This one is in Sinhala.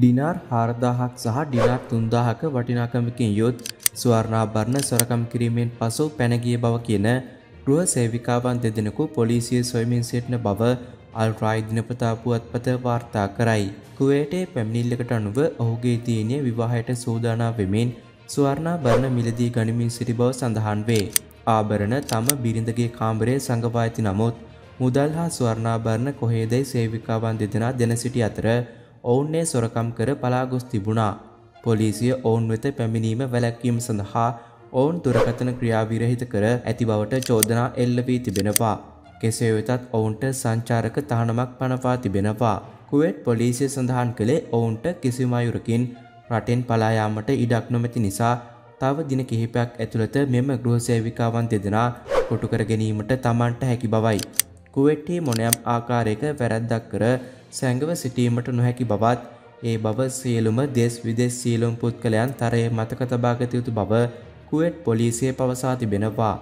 ඩිනාර් හාරදාහක් සහ ඩිනාර් තුන්දාහක වටිනාකමකින් යුත් ස්වර්ණාභරණ සොරකම් කිරීමෙන් පසු පැනගිය බව කියන ගෘහ සේවිකාවන් දෙදෙනෙකු පොලිසිය සොයමින් සිටින බව අල්රායි දිනපතා පුවත්පත වාර්තා කරයි. කුවේටේ පැමිණිල්ලකට අනුව ඔහුගේ දියණිය විවාහයට සූදානම් වෙමින් ස්වර්ණාභරණ මිලදී ගනිමින් සිටි බව සඳහන් වේ. ආභරණ තම බිරිඳගේ කාමරයේ සඟවා ඇති නමුත් මුදල් හා ස්වර්ණාභරණ කොහේදයි සේවිකාවන් දෙදෙනා දෙන සිටි අතර ඔවුන්නේ සොරකම් කර පලා ගොස් තිබුණා. පොලිසිය ඔවුන් වෙත පැමිණීම වැළැක්වීම සඳහා ඔවුන් දුරකථන ක්‍රියාවිරහිත කර ඇති බවට චෝදනා එල්ල වී තිබෙනවා. කෙසේ වෙතත් ඔවුන්ට සංචාරක තහනමක් පනවා තිබෙනවා. කුවේට් පොලිසිය සඳහන් කළේ ඔවුන්ට කිසිම අයුරකින් රටෙන් පලා යාමට ඉඩක් නොමැති නිසා තව දින කිහිපයක් ඇතුළත මෙම ගෘහසේවිකාවන් දෙදෙනා කොටු කර ගැනීමට තමන්ට හැකි බවයි. කුවෙට්ටි මොනයම් ආකාරයක වැරැද්දක් කර සැඟව සිටීමට නොහැකි බවත් ඒ බව සියලුම දෙස් විදෙස් සියලුම් පුද්ගලයන් තරයේ මතක තබාගත යුතු බව කුවෙට් පොලිසිය පවසා තිබෙනවා.